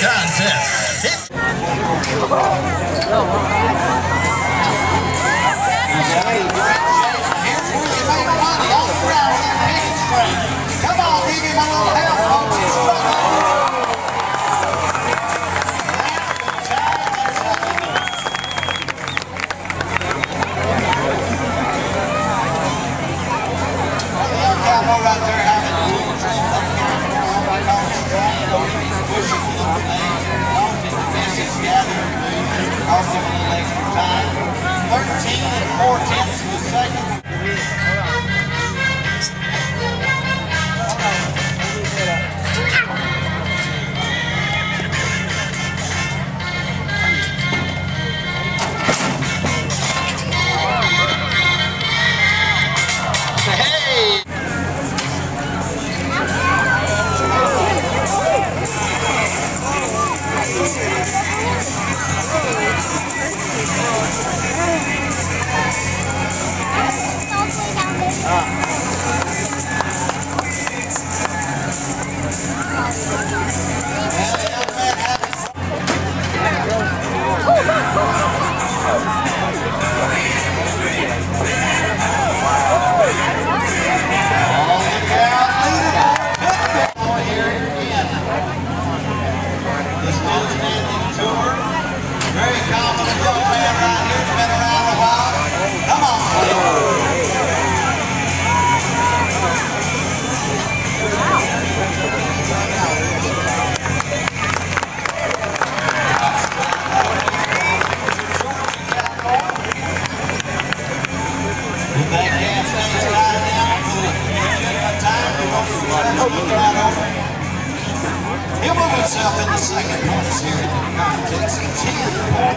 contest. Come on, give him a little help, folks. He's struggling. The young cowboy right move, cost him a little time. Uh, thirteen and four tenths Very He'll move himself in the second place here in the contest. Ten